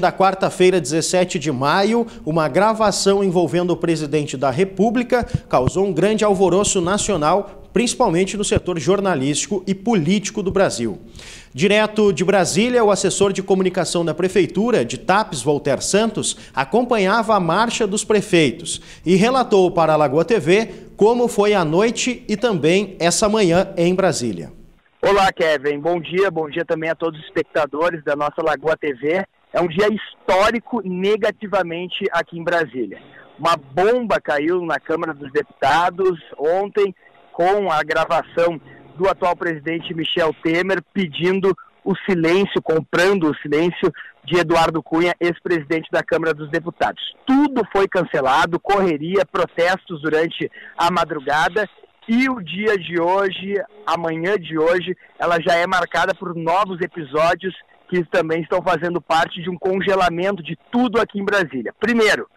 da quarta-feira, 17 de maio, uma gravação envolvendo o presidente da República causou um grande alvoroço nacional, principalmente no setor jornalístico e político do Brasil. Direto de Brasília, o assessor de comunicação da Prefeitura, de TAPES, Voltaire Santos, acompanhava a marcha dos prefeitos e relatou para a Lagoa TV como foi a noite e também essa manhã em Brasília. Olá, Kevin. Bom dia. Bom dia também a todos os espectadores da nossa Lagoa TV. É um dia histórico negativamente aqui em Brasília. Uma bomba caiu na Câmara dos Deputados ontem com a gravação do atual presidente Michel Temer pedindo o silêncio, comprando o silêncio de Eduardo Cunha, ex-presidente da Câmara dos Deputados. Tudo foi cancelado, correria, protestos durante a madrugada e o dia de hoje, amanhã de hoje, ela já é marcada por novos episódios que também estão fazendo parte de um congelamento de tudo aqui em Brasília. Primeiro,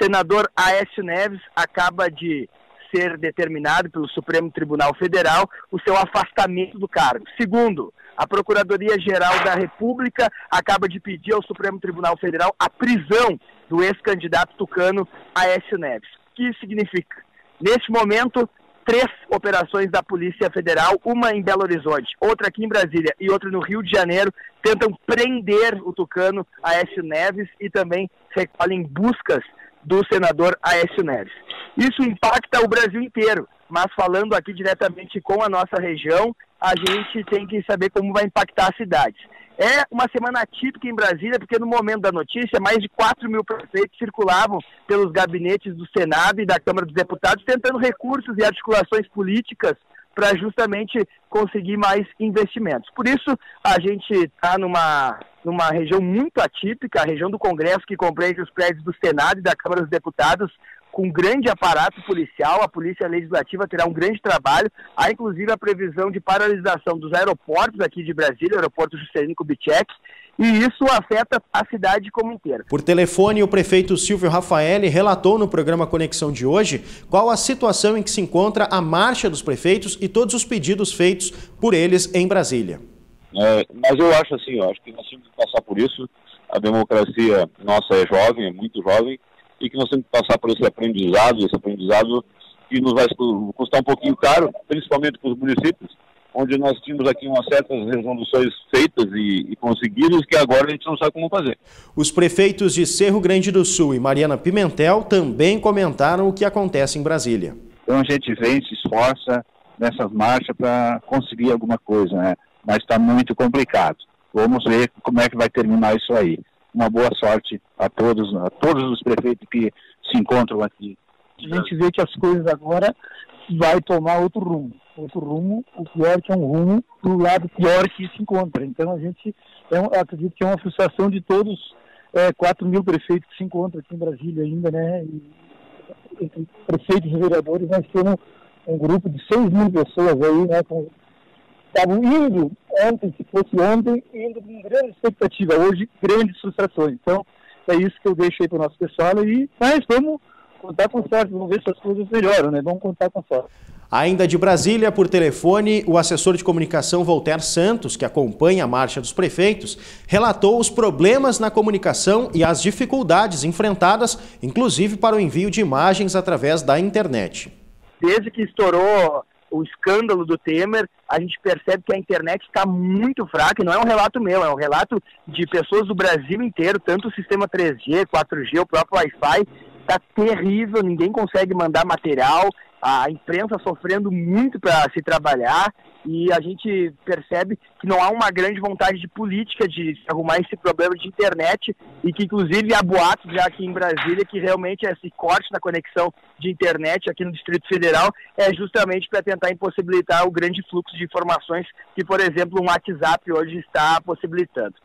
senador Aécio Neves acaba de ser determinado pelo Supremo Tribunal Federal o seu afastamento do cargo. Segundo, a Procuradoria-Geral da República acaba de pedir ao Supremo Tribunal Federal a prisão do ex-candidato tucano Aécio Neves. O que isso significa? Neste momento, três operações da Polícia Federal, uma em Belo Horizonte, outra aqui em Brasília e outra no Rio de Janeiro, tentam prender o tucano Aécio Neves e também recolhem buscas do senador Aécio Neves. Isso impacta o Brasil inteiro, mas falando aqui diretamente com a nossa região, a gente tem que saber como vai impactar as cidades. É uma semana atípica em Brasília, porque no momento da notícia, mais de 4 mil prefeitos circulavam pelos gabinetes do Senado e da Câmara dos Deputados, tentando recursos e articulações políticas para justamente conseguir mais investimentos. Por isso, a gente está numa, numa região muito atípica, a região do Congresso, que compreende os prédios do Senado e da Câmara dos Deputados, com grande aparato policial, a Polícia Legislativa terá um grande trabalho, há inclusive a previsão de paralisação dos aeroportos aqui de Brasília, o aeroporto Juscelino Kubitschek, e isso afeta a cidade como inteira. Por telefone, o prefeito Silvio Rafaeli relatou no programa Conexão de hoje qual a situação em que se encontra a marcha dos prefeitos e todos os pedidos feitos por eles em Brasília. É, mas eu acho assim, eu acho que nós temos que passar por isso. A democracia nossa é jovem, é muito jovem, e que nós temos que passar por esse aprendizado, esse aprendizado que nos vai custar um pouquinho caro, principalmente para os municípios, onde nós tínhamos aqui umas certas resoluções feitas e, e, conseguidas que agora a gente não sabe como fazer. Os prefeitos de Cerro Grande do Sul e Mariana Pimentel também comentaram o que acontece em Brasília. Então a gente vem, se esforça nessas marchas para conseguir alguma coisa, né? mas está muito complicado. Vamos ver como é que vai terminar isso aí uma boa sorte a todos, a todos os prefeitos que se encontram aqui. A gente vê que as coisas agora vai tomar outro rumo. Outro rumo, o pior que é um rumo do lado pior que se encontra. Então a gente, é, acredito que é uma frustração de todos é, 4 mil prefeitos que se encontram aqui em Brasília ainda, né? E, entre prefeitos e vereadores, nós temos um grupo de 6 mil pessoas aí, né? Com, estavam indo ontem, se fosse ontem, indo com grande expectativa. Hoje, grandes frustrações. Então, é isso que eu deixo aí para o nosso pessoal. E, mas vamos contar com sorte, vamos ver se as coisas melhoram, né? Vamos contar com sorte. Ainda de Brasília, por telefone, o assessor de comunicação Voltaire Santos, que acompanha a marcha dos prefeitos, relatou os problemas na comunicação e as dificuldades enfrentadas, inclusive para o envio de imagens através da internet. Desde que estourou o escândalo do Temer, a gente percebe que a internet está muito fraca, e não é um relato meu, é um relato de pessoas do Brasil inteiro, tanto o sistema 3G, 4G, o próprio Wi-Fi, está terrível, ninguém consegue mandar material, a imprensa sofrendo muito para se trabalhar e a gente percebe que não há uma grande vontade de política de arrumar esse problema de internet e que inclusive há boatos já aqui em Brasília que realmente esse corte na conexão de internet aqui no Distrito Federal é justamente para tentar impossibilitar o grande fluxo de informações que, por exemplo, um WhatsApp hoje está possibilitando.